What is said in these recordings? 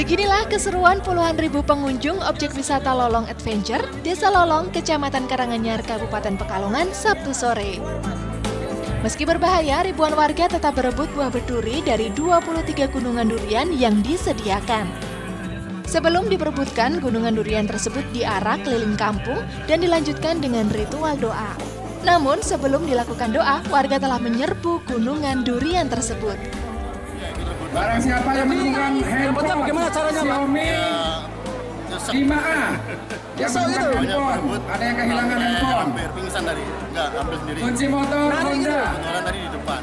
Beginilah keseruan puluhan ribu pengunjung objek wisata Lolong Adventure, Desa Lolong, Kecamatan Karanganyar, Kabupaten Pekalongan, Sabtu sore. Meski berbahaya, ribuan warga tetap berebut buah berduri dari 23 gunungan durian yang disediakan. Sebelum diperebutkan, gunungan durian tersebut diarak keliling kampung dan dilanjutkan dengan ritual doa. Namun sebelum dilakukan doa, warga telah menyerbu gunungan durian tersebut. Barang siapa yang menemukan handphone bagaimana caranya, Pak? Xiaomi Nyesek. 5A yang menemukan itu. Banyak handphone, ada yang kehilangan Eh, handphone, hampir pingsan tadi. Enggak, ambil sendiri. kunci motor Nari gitu. Honda, Jalan tadi di depan.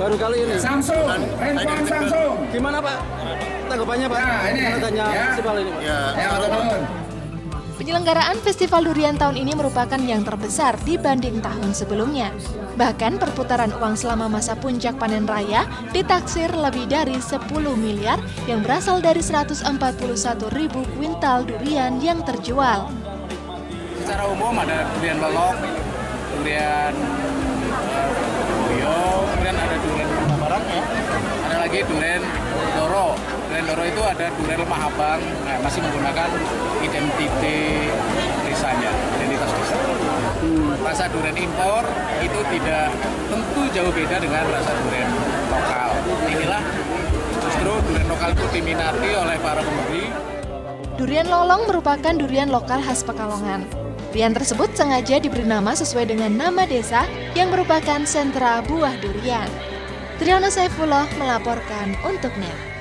Baru kali ini. Samsung, handphone Samsung. Gimana Pak? Tanggapannya Pak? Nah, ini. Tanya Ya. ini Pak. Ya, Ya. Penyelenggaraan Festival Durian tahun ini merupakan yang terbesar dibanding tahun sebelumnya. Bahkan perputaran uang selama masa puncak panen raya ditaksir lebih dari 10 miliar yang berasal dari 141 ribu kuintal durian yang terjual. secara umum ada durian lolok, durian eh, boyo, kemudian ada durian barang ya. Ada lagi durian doro. Durian doro itu ada durian lemah abang, nah, masih menggunakan identitas desanya, identitas desa. Rasa durian impor itu tidak tentu jauh beda dengan rasa durian lokal. Inilah justru durian lokal itu diminati oleh para pembeli Durian lolong merupakan durian lokal khas Pekalongan. Durian tersebut sengaja diberi nama sesuai dengan nama desa yang merupakan sentra buah durian. Triana Saifullah melaporkan untuk NET.